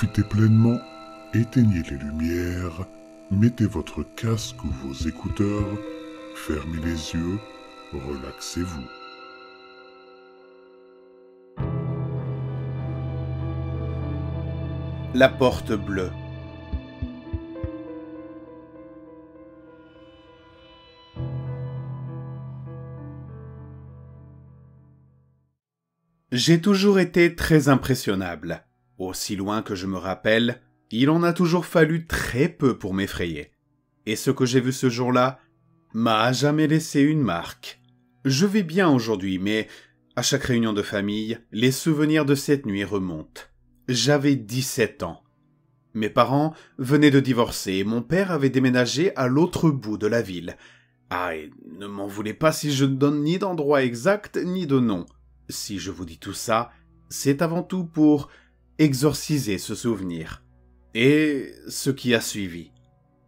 Profitez pleinement, éteignez les lumières, mettez votre casque ou vos écouteurs, fermez les yeux, relaxez-vous. La porte bleue. J'ai toujours été très impressionnable. Aussi loin que je me rappelle, il en a toujours fallu très peu pour m'effrayer. Et ce que j'ai vu ce jour-là m'a jamais laissé une marque. Je vais bien aujourd'hui, mais à chaque réunion de famille, les souvenirs de cette nuit remontent. J'avais 17 ans. Mes parents venaient de divorcer et mon père avait déménagé à l'autre bout de la ville. Ah, et ne m'en voulez pas si je ne donne ni d'endroit exact ni de nom. Si je vous dis tout ça, c'est avant tout pour exorciser ce souvenir. Et ce qui a suivi.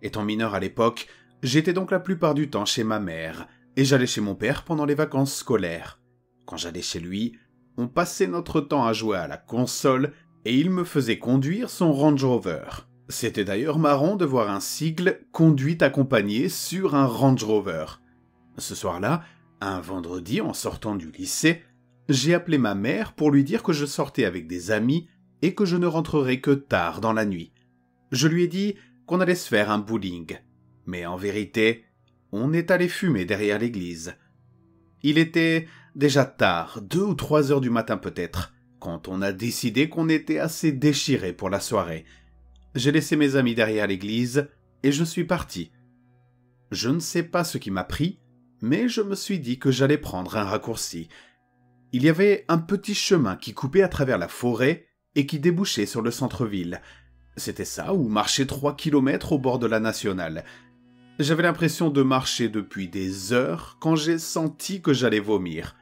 Étant mineur à l'époque, j'étais donc la plupart du temps chez ma mère, et j'allais chez mon père pendant les vacances scolaires. Quand j'allais chez lui, on passait notre temps à jouer à la console et il me faisait conduire son Range Rover. C'était d'ailleurs marrant de voir un sigle conduite accompagné sur un Range Rover. Ce soir-là, un vendredi en sortant du lycée, j'ai appelé ma mère pour lui dire que je sortais avec des amis et que je ne rentrerais que tard dans la nuit. Je lui ai dit qu'on allait se faire un bowling. Mais en vérité, on est allé fumer derrière l'église. Il était déjà tard, deux ou trois heures du matin peut-être, quand on a décidé qu'on était assez déchiré pour la soirée. J'ai laissé mes amis derrière l'église et je suis parti. Je ne sais pas ce qui m'a pris, mais je me suis dit que j'allais prendre un raccourci. Il y avait un petit chemin qui coupait à travers la forêt et qui débouchait sur le centre-ville. C'était ça, ou marcher trois kilomètres au bord de la nationale. J'avais l'impression de marcher depuis des heures quand j'ai senti que j'allais vomir.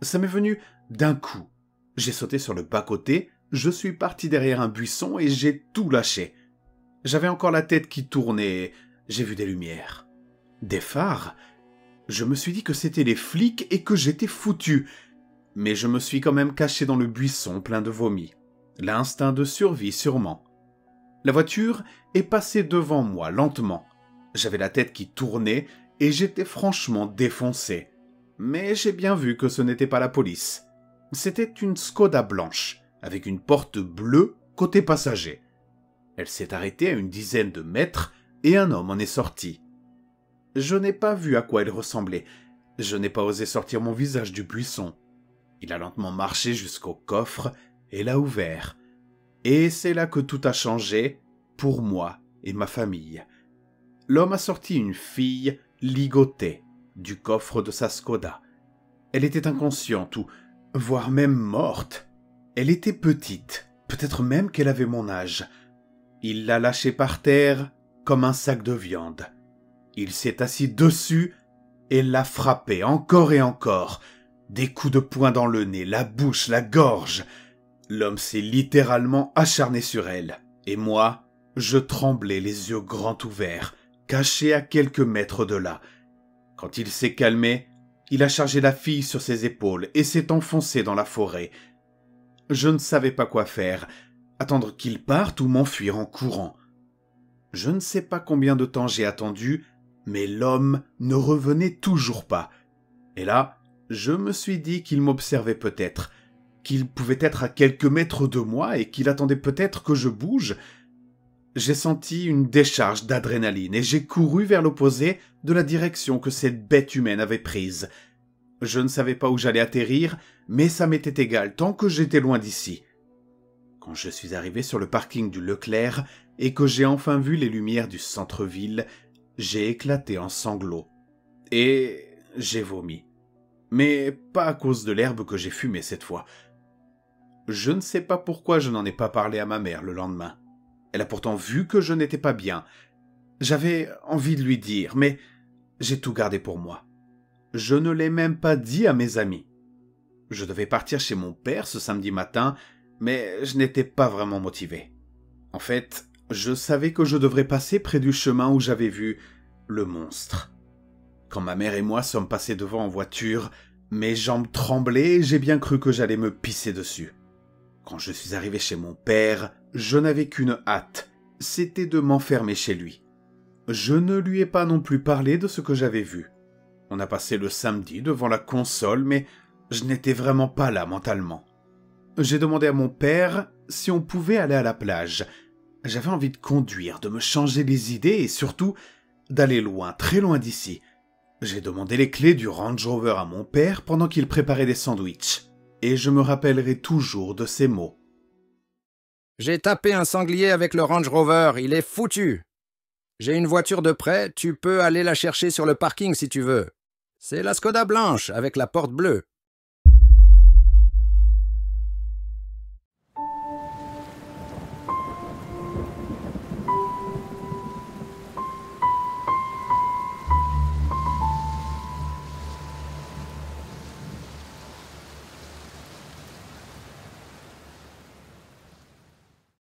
Ça m'est venu d'un coup, j'ai sauté sur le bas-côté, je suis parti derrière un buisson et j'ai tout lâché. J'avais encore la tête qui tournait, j'ai vu des lumières. Des phares Je me suis dit que c'était les flics et que j'étais foutu. Mais je me suis quand même caché dans le buisson plein de vomi. L'instinct de survie sûrement. La voiture est passée devant moi lentement. J'avais la tête qui tournait et j'étais franchement défoncé. Mais j'ai bien vu que ce n'était pas la police. C'était une Skoda blanche, avec une porte bleue côté passager. Elle s'est arrêtée à une dizaine de mètres et un homme en est sorti. Je n'ai pas vu à quoi il ressemblait. Je n'ai pas osé sortir mon visage du buisson. Il a lentement marché jusqu'au coffre et l'a ouvert. Et c'est là que tout a changé pour moi et ma famille. L'homme a sorti une fille ligotée du coffre de sa Skoda. Elle était inconsciente ou voire même morte. Elle était petite, peut-être même qu'elle avait mon âge. Il l'a lâchée par terre comme un sac de viande. Il s'est assis dessus et l'a frappée encore et encore. Des coups de poing dans le nez, la bouche, la gorge. L'homme s'est littéralement acharné sur elle. Et moi, je tremblais les yeux grands ouverts, caché à quelques mètres de là. Quand il s'est calmé, il a chargé la fille sur ses épaules et s'est enfoncé dans la forêt. Je ne savais pas quoi faire, attendre qu'il parte ou m'enfuir en courant. Je ne sais pas combien de temps j'ai attendu, mais l'homme ne revenait toujours pas. Et là, je me suis dit qu'il m'observait peut-être, qu'il pouvait être à quelques mètres de moi et qu'il attendait peut-être que je bouge. J'ai senti une décharge d'adrénaline et j'ai couru vers l'opposé de la direction que cette bête humaine avait prise. Je ne savais pas où j'allais atterrir, mais ça m'était égal tant que j'étais loin d'ici. Quand je suis arrivé sur le parking du Leclerc et que j'ai enfin vu les lumières du centre-ville, j'ai éclaté en sanglots. Et j'ai vomi. Mais pas à cause de l'herbe que j'ai fumée cette fois. Je ne sais pas pourquoi je n'en ai pas parlé à ma mère le lendemain. Elle a pourtant vu que je n'étais pas bien. J'avais envie de lui dire, mais j'ai tout gardé pour moi. Je ne l'ai même pas dit à mes amis. Je devais partir chez mon père ce samedi matin, mais je n'étais pas vraiment motivé. En fait, je savais que je devrais passer près du chemin où j'avais vu le monstre. Quand ma mère et moi sommes passés devant en voiture, mes jambes tremblaient et j'ai bien cru que j'allais me pisser dessus. Quand je suis arrivé chez mon père, je n'avais qu'une hâte, c'était de m'enfermer chez lui. Je ne lui ai pas non plus parlé de ce que j'avais vu. On a passé le samedi devant la console, mais je n'étais vraiment pas là mentalement. J'ai demandé à mon père si on pouvait aller à la plage. J'avais envie de conduire, de me changer les idées et surtout d'aller loin, très loin d'ici. J'ai demandé les clés du Range Rover à mon père pendant qu'il préparait des sandwichs. Et je me rappellerai toujours de ces mots. J'ai tapé un sanglier avec le Range Rover, il est foutu. J'ai une voiture de prêt, tu peux aller la chercher sur le parking si tu veux. C'est la Skoda blanche avec la porte bleue.